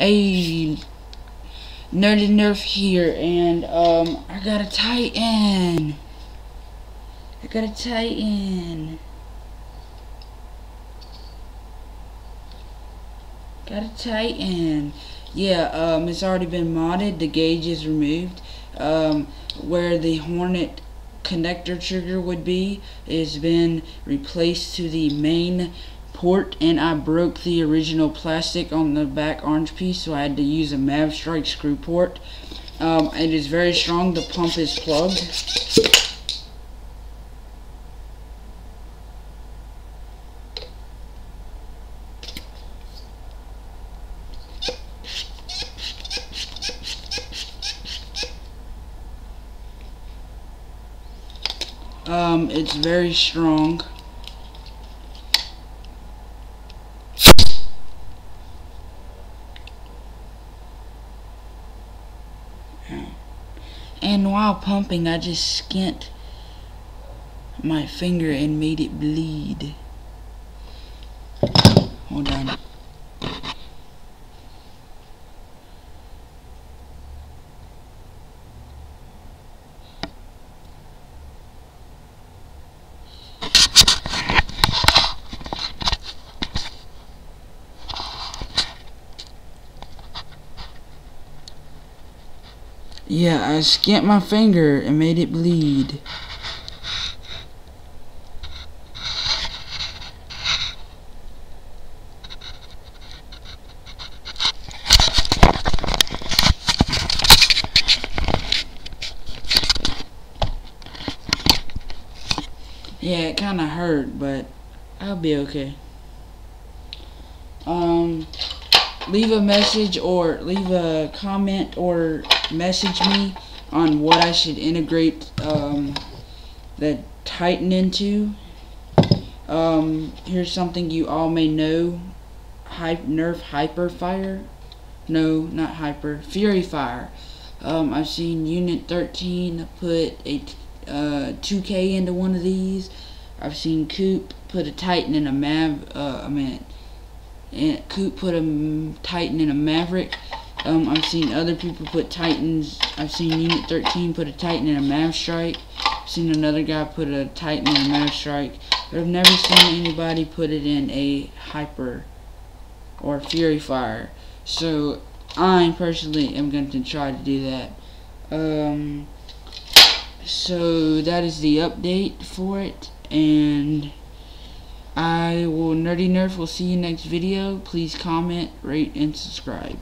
a Nerdy Nerf here, and um, I got a Titan. I got a Titan. Got a Titan. Yeah, um, it's already been modded. The gauge is removed. Um, where the Hornet connector trigger would be has been replaced to the main port and I broke the original plastic on the back orange piece so I had to use a Mav Strike screw port. Um, it is very strong. The pump is plugged. Um, it's very strong. And while pumping, I just skint my finger and made it bleed. Hold on. Yeah, I skint my finger and made it bleed. Yeah, it kind of hurt, but I'll be okay. Um, leave a message or leave a comment or message me on what I should integrate um, the Titan into. Um, here's something you all may know. Hy Nerf Hyper Fire. No, not Hyper. Fury Fire. Um, I've seen Unit 13 put a uh, 2K into one of these. I've seen Coop put a Titan in a Mav. Uh, I mean, and Coop put a Titan in a Maverick. Um, I've seen other people put Titans. I've seen Unit 13 put a Titan in a Mav Strike. I've seen another guy put a Titan in a Mav Strike. But I've never seen anybody put it in a Hyper or Fury Fire. So I personally am going to try to do that. Um, so that is the update for it. And I will Nerdy Nerf We'll see you next video. Please comment, rate, and subscribe.